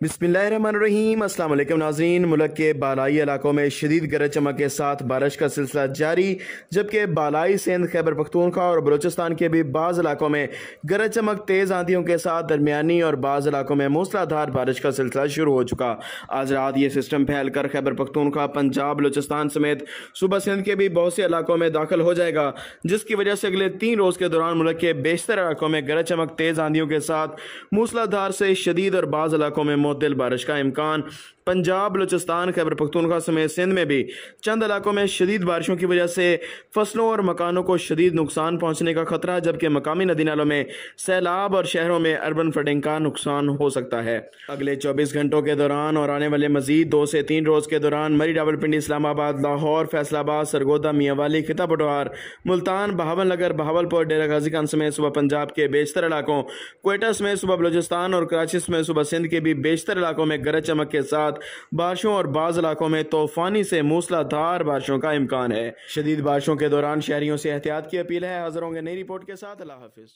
अस्सलाम वालेकुम नाजरीन। मुल्क के बालाई इलाकों में शदीद गरज चमक के साथ बारिश का सिलसिला जारी, जबकि बालाई, सिंध, खैबर पख्तूनखा और बलोचिस्तान के भी बाज़ इलाकों में गरज चमक तेज़ आंधियों के साथ दरमियानी और बाज़ इलाकों में मूसलाधार बारिश का सिलसिला शुरू हो चुका। आज रात ये सिस्टम फैल कर खैबर पख्तूनखा पंजाब, बलोचिस्तान समेत सुबह सिंध के भी बहुत से इलाकों में दाखिल हो जाएगा, जिसकी वजह से अगले तीन रोज़ के दौरान मुल्क के बेशतर इलाकों में गरज चमक तेज़ आंधियों के साथ मूसलाधार से शदीद और बाज़ इलाकों में मुतल बारिश का इम्कान। पंजाब, बलूचिस्तान, खैबर पख्तूनखा समेत सिंध में भी चंद इलाकों में शदीद बारिशों की वजह से फ़सलों और मकानों को शदीद नुकसान पहुँचने का खतरा, जबकि मकामी नदी नालों में सैलाब और शहरों में अर्बन फ्लडिंग का नुकसान हो सकता है। अगले चौबीस घंटों के दौरान और आने वाले मजीद दो से तीन रोज के दौरान मरी डावलपिंडी, इस्लामाबाद, लाहौर, फैसलाबाद, सरगोदा, मियावाली, खिता पटवार, मुल्तान बहावल नगर बहावलपुर डेरा गाजी खान समेत सुबह पंजाब के बेशतर इलाकों, कोयटा समेत सुबह बलोचिस्तान और कराची समेत सुबह सिंध के भी बेशतर इलाकों में गरज चमक के साथ बारिशों और बाज़ इलाकों में तूफानी से मूसलाधार बारिशों का इम्कान है। शदीद बारिशों के दौरान शहरियों से एहतियात की अपील है। हाजिर होंगे नई रिपोर्ट के साथ। अल्लाह हाफिज़।